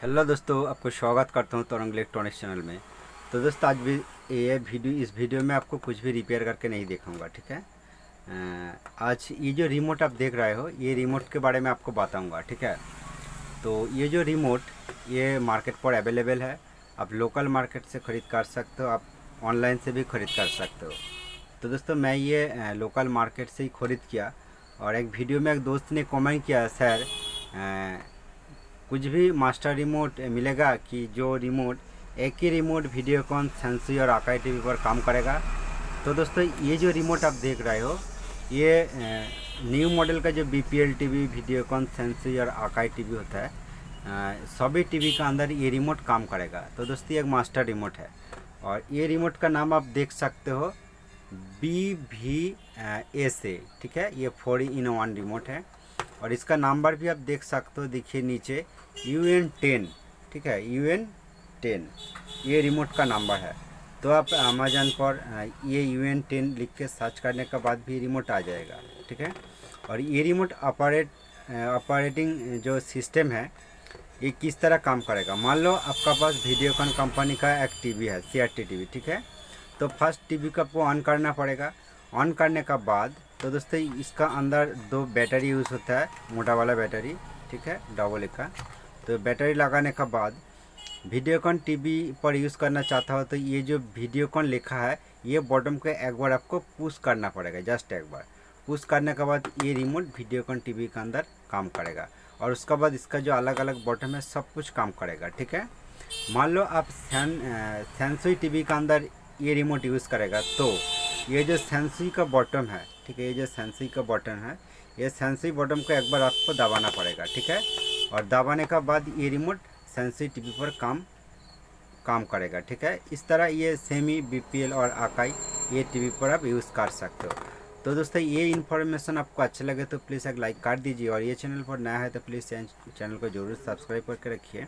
Hello दोस्तों, आपको स्वागत करता हूँ तौरंग इलेक्ट्रॉनिक्स चैनल में। तो दोस्तों, आज भी ये वीडियो, इस वीडियो में आपको कुछ भी रिपेयर करके नहीं दिखाऊँगा, ठीक है? आज ये जो रिमोट आप देख रहे हो, ये रिमोट के बारे में आपको बताऊँगा, ठीक है? तो ये जो रिमोट ये मार्केट पर अवेलेबल है। आप लोकल मार्केट से ख़रीद कर सकते हो, आप ऑनलाइन से भी ख़रीद कर सकते हो। तो दोस्तों, मैं ये लोकल मार्केट से ही ख़रीद किया और एक वीडियो में एक दोस्त ने कॉमेंट किया, सर कुछ भी मास्टर रिमोट मिलेगा कि जो रिमोट एक ही रिमोट वीडियोकॉन सेंसी और आकाई टीवी पर काम करेगा। तो दोस्तों, ये जो रिमोट आप देख रहे हो, ये न्यू मॉडल का जो B P L T V Videocon Sansui और आकाई टी वी होता है सभी टीवी का अंदर ये रिमोट काम करेगा। तो दोस्तों एक मास्टर रिमोट है। और ये रिमोट का नाम आप देख सकते हो बी वी एस ए ठीक है? ये फोर इन वन रिमोट है। और इसका नंबर भी आप देख सकते हो, देखिए नीचे यू एन टेन ठीक है यू एन टेन ये रिमोट का नंबर है। तो आप अमेजन पर ये यू एन टेन लिख के सर्च करने के बाद भी रिमोट आ जाएगा, ठीक है? और ये रिमोट ऑपरेट ऑपरेटिंग जो सिस्टम है, ये किस तरह काम करेगा? मान लो आपका पास वीडियोकॉन कंपनी का एक टीवी है सी आर टी ठीक है? तो फ़र्स्ट टीवी का आपको ऑन करना पड़ेगा। ऑन करने का बाद तो दोस्तों, इसका अंदर दो बैटरी यूज़ होता है, मोटा वाला बैटरी ठीक है डबल का। तो बैटरी लगाने का बाद वीडियोकॉन टीवी पर यूज़ करना चाहता हो तो ये जो वीडियोकॉन लिखा है, ये बॉटम को एक बार आपको पुश करना पड़ेगा जस्ट एक बार। पुश करने के बाद ये रिमोट वीडियोकॉन टीवी के अंदर काम करेगा। और उसके बाद इसका जो अलग अलग बॉटम है, सब कुछ काम करेगा, ठीक है? मान लो आप सैन टी के अंदर ये रिमोट यूज़ करेगा तो ये जो सेंसी का बॉटम है, ठीक है, ये जो सेंसी का बॉटम है, ये सेंसी बॉटम को एक बार आपको दबाना पड़ेगा, ठीक है? और दबाने का बाद ये रिमोट सेंसी टीवी पर काम काम करेगा, ठीक है? इस तरह ये सेमी बीपीएल और आकाई ये टीवी पर आप यूज़ कर सकते हो। तो दोस्तों, ये इन्फॉर्मेशन आपको अच्छा लगे तो प्लीज़ एक लाइक कर दीजिए और ये चैनल पर नया है तो प्लीज़ चैनल को ज़रूर सब्सक्राइब करके रखिए।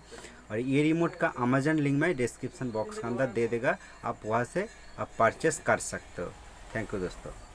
और ये रिमोट का अमेजन लिंक मैं डिस्क्रिप्शन बॉक्स के अंदर दे देगा, आप वहाँ से आप परचेस कर सकते हो। थैंक यू दोस्तों।